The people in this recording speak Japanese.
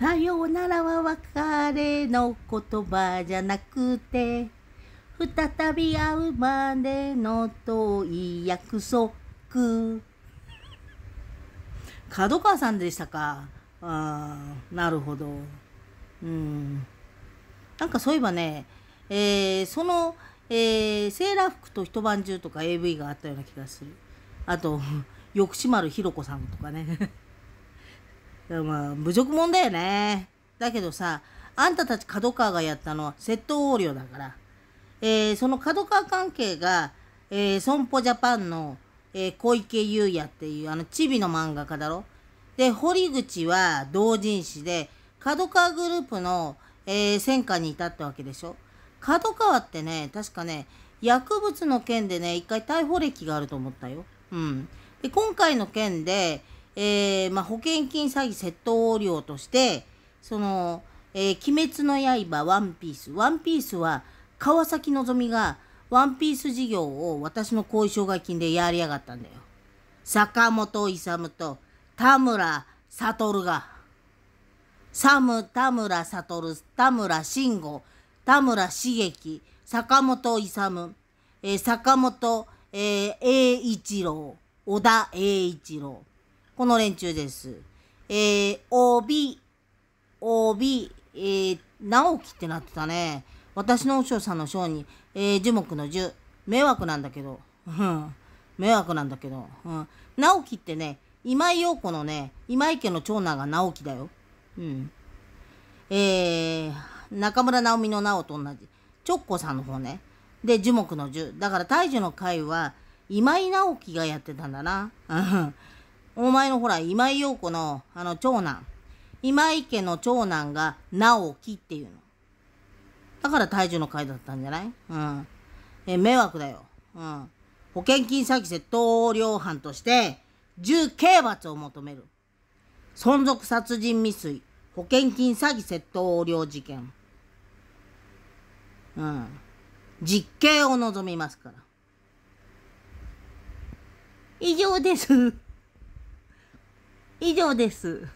さようならは別れの言葉じゃなくて再び会うまでの遠い約束。角川さんでしたか？ああなるほど。うん。なんかそういえばね、えー、その、えー、セーラー服と一晩中とか AV があったような気がする。あと薬師丸ひろ子さんとかね。まあ侮辱もんだよね。だけどさあんたたち角川がやったのは窃盗横領だから。えー、その角川関係が、えー、損保ジャパンの、えー、小池優也っていうあのチビの漫画家だろ。で堀口は同人誌で角川グループの、えー、戦火にいたってわけでしょ。角川ってね確かね薬物の件でね一回逮捕歴があると思ったよ。うん、で今回の件で、えーまあ、保険金詐欺窃盗横領としてその、えー、鬼滅の刃ワンピースワンピースは川崎希がワンピース事業を私の後遺障害金でやりやがったんだよ。坂本勇と田村悟が。サム、田村悟、田村慎吾、田村茂樹、坂本勇、えー、坂本、えー、栄一郎、小田栄一郎。この連中です。えー、帯、帯、えー、直樹ってなってたね。私の和尚さんの章に、えー、樹木の樹、迷惑なんだけど、うん、迷惑なんだけど、うん、直樹ってね、今井陽子のね、今井家の長男が直樹だよ。うん。えー、中村直美の直と同じ。チョッコさんの方ね。で、樹木の樹。だから大樹の会は、今井直樹がやってたんだな。うんお前のほら、今井陽子の、あの、長男。今井家の長男が直樹っていうの。だから体重の会だったんじゃない？うん。え、迷惑だよ。うん。保険金詐欺窃盗横領犯として、重刑罰を求める。存続殺人未遂、保険金詐欺窃盗横領事件。うん。実刑を望みますから。以上です。以上です。